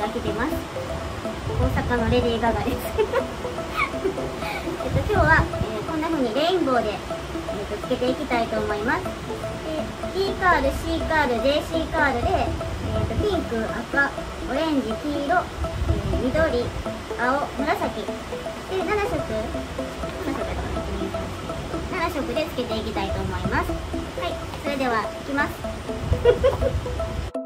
が来てます。大阪のレディー・ガガです。えっと今日は、えー、こんな風にレインボーで、えー、とつけていきたいと思います。で D カール C カール JC カールで、えー、とピンク赤オレンジ黄色、えー、緑青紫。で7色。7色だと7色でつけていきたいと思います。はいそれではいきます。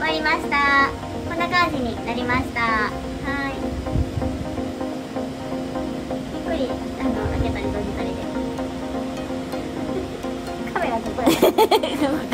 終わりました。こんな感じになりました。はい。ゆっくり。あの開けたり閉じたりで。カメラここや。